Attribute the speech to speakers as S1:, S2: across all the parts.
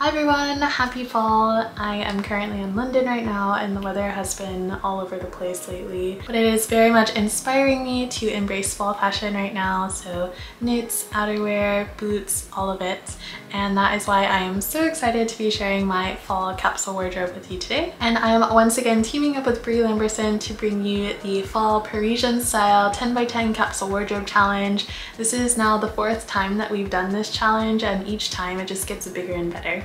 S1: Hi everyone, happy fall. I am currently in London right now and the weather has been all over the place lately, but it is very much inspiring me to embrace fall fashion right now. So knits, outerwear, boots, all of it. And that is why I am so excited to be sharing my fall capsule wardrobe with you today. And I am once again teaming up with Bri Lamberson to bring you the fall Parisian style 10 by 10 capsule wardrobe challenge. This is now the fourth time that we've done this challenge and each time it just gets bigger and better.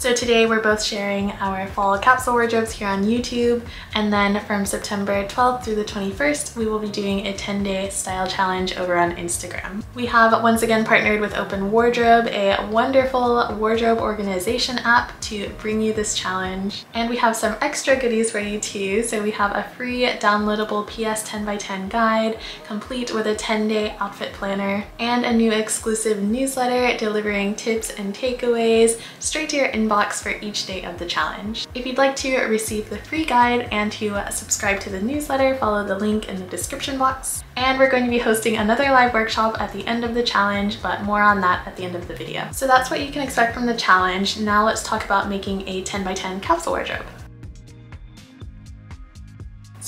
S1: So today we're both sharing our fall capsule wardrobes here on YouTube and then from September 12th through the 21st we will be doing a 10 day style challenge over on Instagram. We have once again partnered with Open Wardrobe, a wonderful wardrobe organization app to bring you this challenge and we have some extra goodies for you too. So we have a free downloadable PS 10 by 10 guide complete with a 10 day outfit planner and a new exclusive newsletter delivering tips and takeaways straight to your inbox inbox for each day of the challenge. If you'd like to receive the free guide and to uh, subscribe to the newsletter, follow the link in the description box. And we're going to be hosting another live workshop at the end of the challenge, but more on that at the end of the video. So that's what you can expect from the challenge. Now let's talk about making a 10 by 10 capsule wardrobe.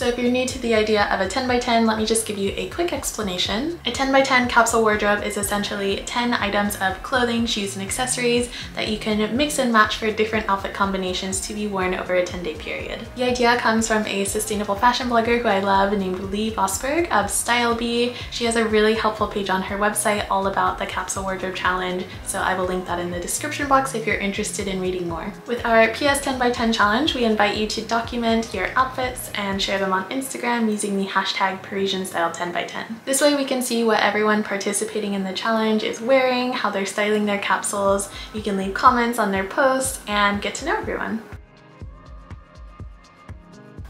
S1: So if you're new to the idea of a 10 by 10, let me just give you a quick explanation. A 10 by 10 capsule wardrobe is essentially 10 items of clothing, shoes, and accessories that you can mix and match for different outfit combinations to be worn over a 10 day period. The idea comes from a sustainable fashion blogger who I love named Lee Vosburgh of Style Bee. She has a really helpful page on her website all about the capsule wardrobe challenge, so I will link that in the description box if you're interested in reading more. With our PS 10 by 10 challenge, we invite you to document your outfits and share them on Instagram using the hashtag Parisian Style 10 by 10. This way we can see what everyone participating in the challenge is wearing, how they're styling their capsules. You can leave comments on their posts and get to know everyone.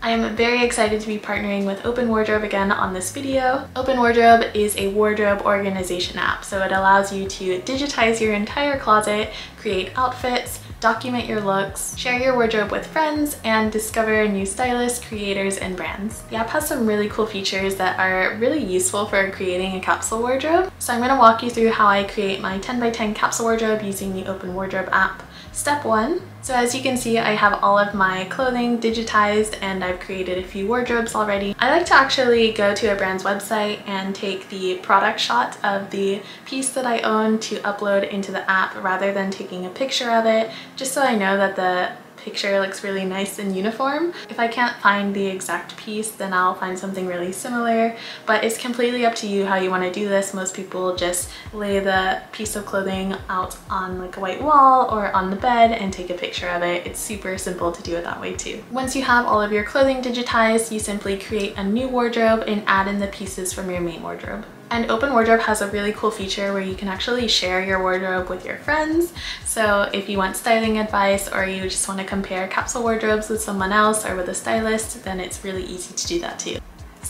S1: I am very excited to be partnering with Open Wardrobe again on this video. Open Wardrobe is a wardrobe organization app, so it allows you to digitize your entire closet, create outfits, document your looks, share your wardrobe with friends, and discover new stylists, creators, and brands. The app has some really cool features that are really useful for creating a capsule wardrobe. So I'm going to walk you through how I create my 10 by 10 capsule wardrobe using the Open Wardrobe app. Step one, so as you can see I have all of my clothing digitized and I've created a few wardrobes already. I like to actually go to a brand's website and take the product shot of the piece that I own to upload into the app rather than taking a picture of it just so I know that the picture looks really nice and uniform. If I can't find the exact piece, then I'll find something really similar, but it's completely up to you how you want to do this. Most people just lay the piece of clothing out on like a white wall or on the bed and take a picture of it. It's super simple to do it that way too. Once you have all of your clothing digitized, you simply create a new wardrobe and add in the pieces from your main wardrobe. And Open Wardrobe has a really cool feature where you can actually share your wardrobe with your friends. So if you want styling advice or you just want to compare capsule wardrobes with someone else or with a stylist, then it's really easy to do that too.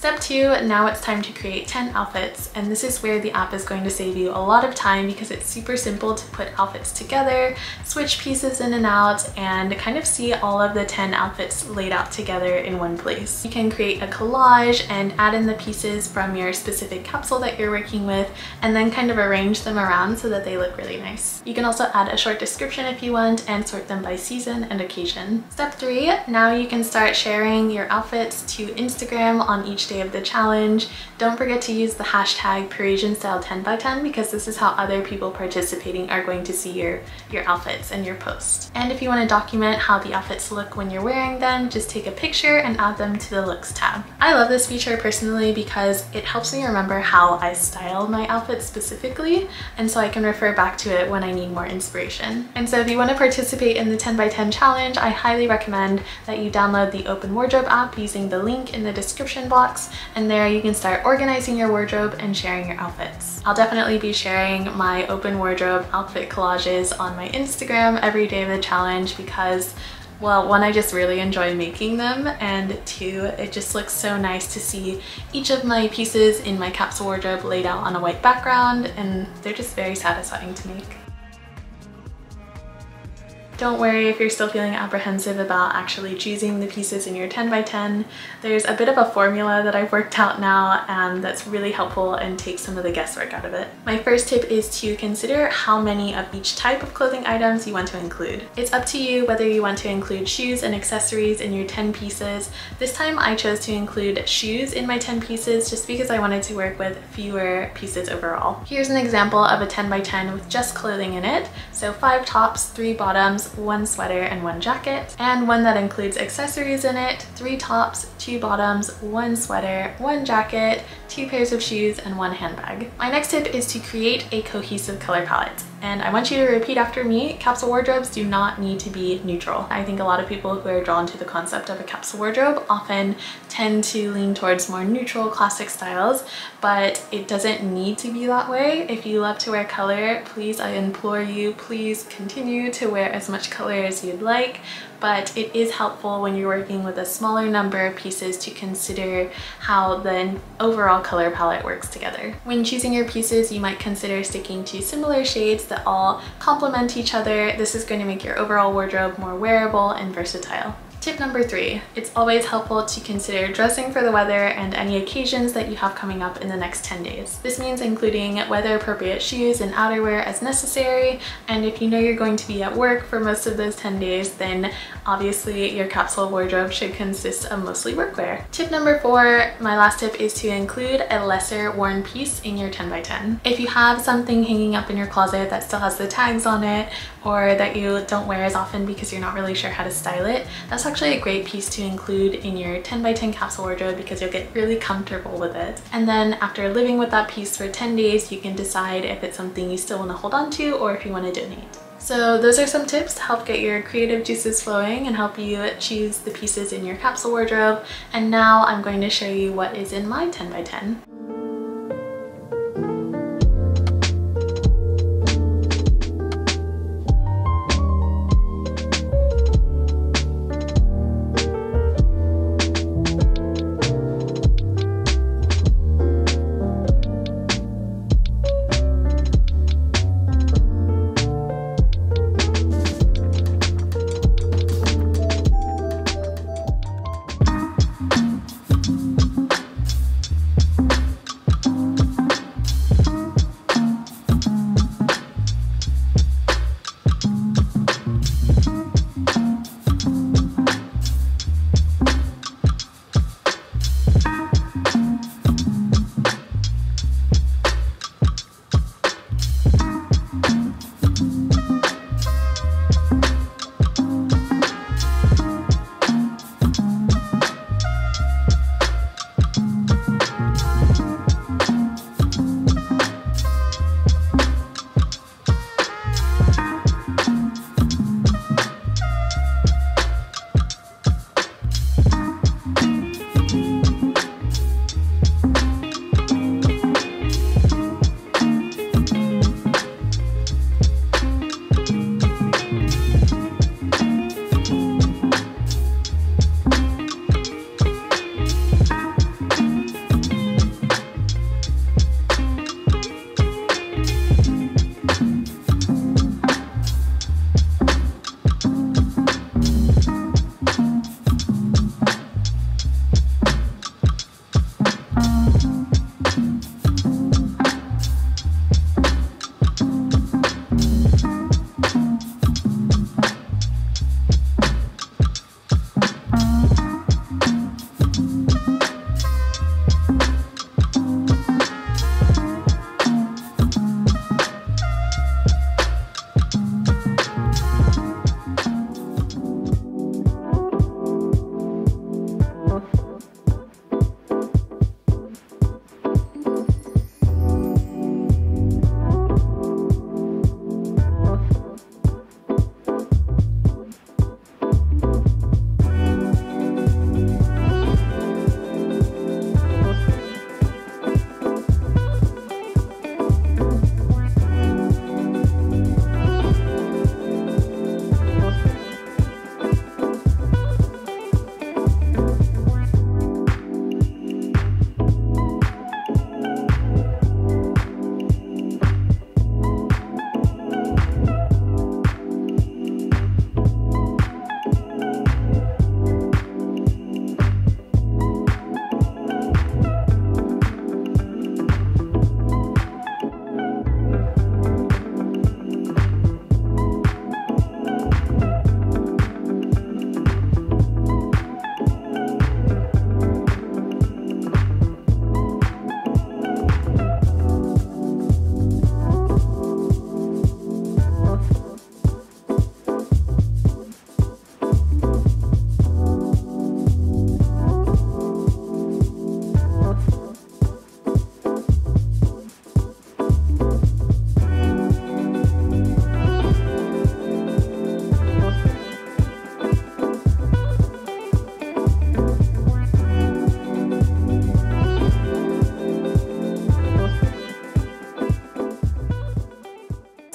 S1: Step two, now it's time to create 10 outfits and this is where the app is going to save you a lot of time because it's super simple to put outfits together, switch pieces in and out, and kind of see all of the 10 outfits laid out together in one place. You can create a collage and add in the pieces from your specific capsule that you're working with and then kind of arrange them around so that they look really nice. You can also add a short description if you want and sort them by season and occasion. Step three, now you can start sharing your outfits to Instagram on each day of the challenge. Don't forget to use the hashtag Parisian Style 10 by 10 because this is how other people participating are going to see your, your outfits and your posts. And if you want to document how the outfits look when you're wearing them, just take a picture and add them to the looks tab. I love this feature personally because it helps me remember how I style my outfits specifically and so I can refer back to it when I need more inspiration. And so if you want to participate in the 10 by 10 challenge, I highly recommend that you download the Open Wardrobe app using the link in the description box and there you can start organizing your wardrobe and sharing your outfits. I'll definitely be sharing my open wardrobe outfit collages on my Instagram every day of the challenge because well, one, I just really enjoy making them, and two, it just looks so nice to see each of my pieces in my capsule wardrobe laid out on a white background, and they're just very satisfying to make. Don't worry if you're still feeling apprehensive about actually choosing the pieces in your 10 by 10. There's a bit of a formula that I've worked out now and that's really helpful and takes some of the guesswork out of it. My first tip is to consider how many of each type of clothing items you want to include. It's up to you whether you want to include shoes and accessories in your 10 pieces. This time I chose to include shoes in my 10 pieces just because I wanted to work with fewer pieces overall. Here's an example of a 10 by 10 with just clothing in it. So five tops, three bottoms, one sweater, and one jacket. And one that includes accessories in it, three tops, two bottoms, one sweater, one jacket, two pairs of shoes, and one handbag. My next tip is to create a cohesive color palette. And I want you to repeat after me, capsule wardrobes do not need to be neutral. I think a lot of people who are drawn to the concept of a capsule wardrobe often tend to lean towards more neutral classic styles, but it doesn't need to be that way. If you love to wear color, please, I implore you, please continue to wear as much color as you'd like, but it is helpful when you're working with a smaller number of pieces to consider how the overall color palette works together. When choosing your pieces, you might consider sticking to similar shades that all complement each other. This is going to make your overall wardrobe more wearable and versatile. Tip number three, it's always helpful to consider dressing for the weather and any occasions that you have coming up in the next 10 days. This means including weather appropriate shoes and outerwear as necessary, and if you know you're going to be at work for most of those 10 days, then obviously your capsule wardrobe should consist of mostly workwear. Tip number four, my last tip is to include a lesser worn piece in your 10 by 10. If you have something hanging up in your closet that still has the tags on it, or that you don't wear as often because you're not really sure how to style it, that's actually a great piece to include in your 10 by 10 capsule wardrobe because you'll get really comfortable with it. And then after living with that piece for 10 days, you can decide if it's something you still want to hold on to or if you want to donate. So those are some tips to help get your creative juices flowing and help you choose the pieces in your capsule wardrobe. And now I'm going to show you what is in my 10 by 10.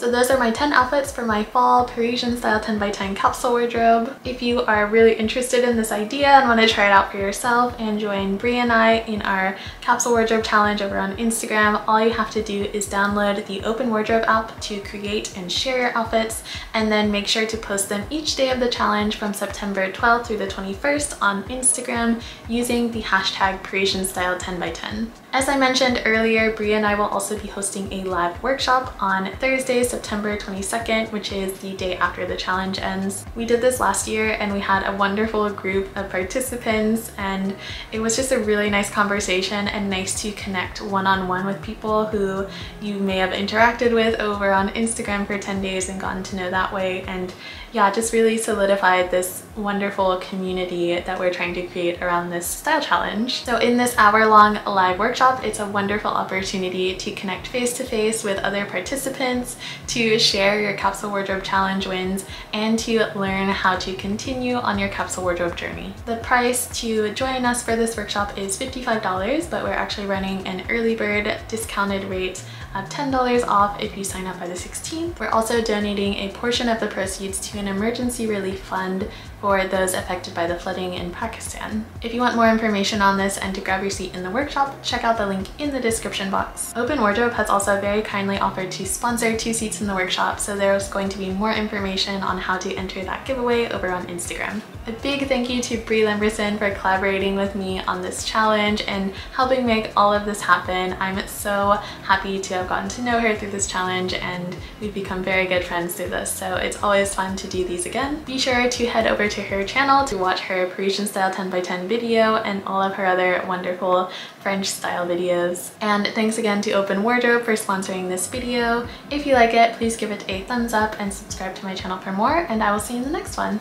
S1: Those are my 10 outfits for my fall Parisian style 10 by 10 capsule wardrobe. If you are really interested in this idea and want to try it out for yourself and join Bri and I in our capsule wardrobe challenge over on Instagram, all you have to do is download the Open Wardrobe app to create and share your outfits and then make sure to post them each day of the challenge from September 12th through the 21st on Instagram using the hashtag Parisian style 10 by 10. As I mentioned earlier, Bri and I will also be hosting a live workshop on Thursday, September 22nd, which is the day after the challenge ends. We did this last year and we had a wonderful group of participants and it was just a really nice conversation and nice to connect one-on-one -on -one with people who you may have interacted with over on Instagram for 10 days and gotten to know that way and yeah, just really solidified this wonderful community that we're trying to create around this style challenge. So in this hour-long live workshop, it's a wonderful opportunity to connect face-to-face -face with other participants, to share your capsule wardrobe challenge wins, and to learn how to continue on your capsule wardrobe journey. The price to join us for this workshop is $55, but we're actually running an early bird discounted rate of $10 off if you sign up by the 16th. We're also donating a portion of the proceeds to an emergency relief fund for those affected by the flooding in Pakistan. If you want more information on this and to grab your seat in the workshop, check out the link in the description box. Open Wardrobe has also very kindly offered to sponsor two seats in the workshop, so there's going to be more information on how to enter that giveaway over on Instagram. A big thank you to Bri Lamberson for collaborating with me on this challenge and helping make all of this happen. I'm so happy to have gotten to know her through this challenge and we've become very good friends through this, so it's always fun to do these again. Be sure to head over to her channel to watch her Parisian style 10 by 10 video and all of her other wonderful French style videos. And thanks again to Open Wardrobe for sponsoring this video. If you like it, please give it a thumbs up and subscribe to my channel for more and I will see you in the next one.